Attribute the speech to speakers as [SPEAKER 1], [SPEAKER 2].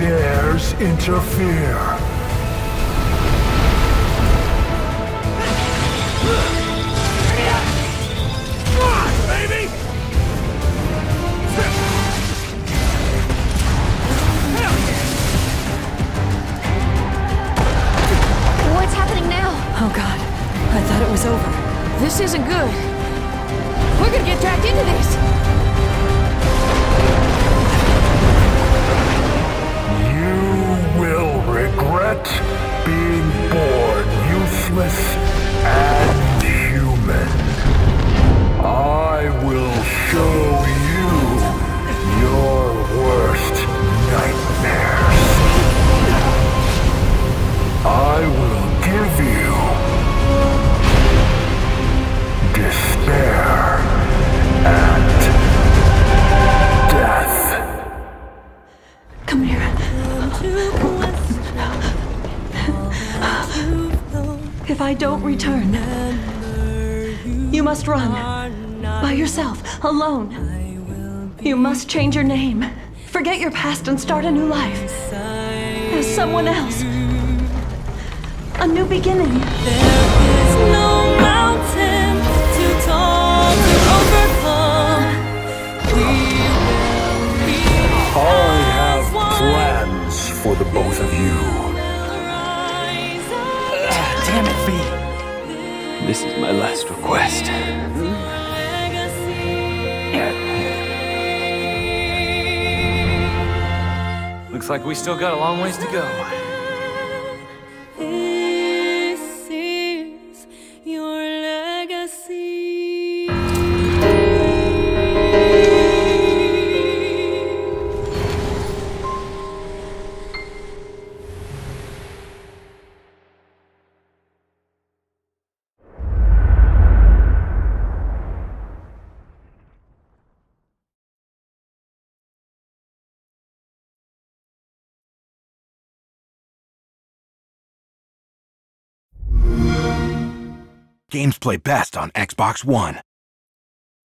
[SPEAKER 1] interfere.
[SPEAKER 2] What's happening now?
[SPEAKER 3] Oh god, I thought it was over.
[SPEAKER 2] This isn't good. We're gonna get dragged into this.
[SPEAKER 1] Useless
[SPEAKER 3] If I don't return, you must run. By yourself, alone. You must change your name. Forget your past and start a new life. As someone else. A new beginning.
[SPEAKER 1] I have plans for the both of you.
[SPEAKER 4] This is my last request. Looks like we still got a long ways to go.
[SPEAKER 5] Games play best on Xbox One.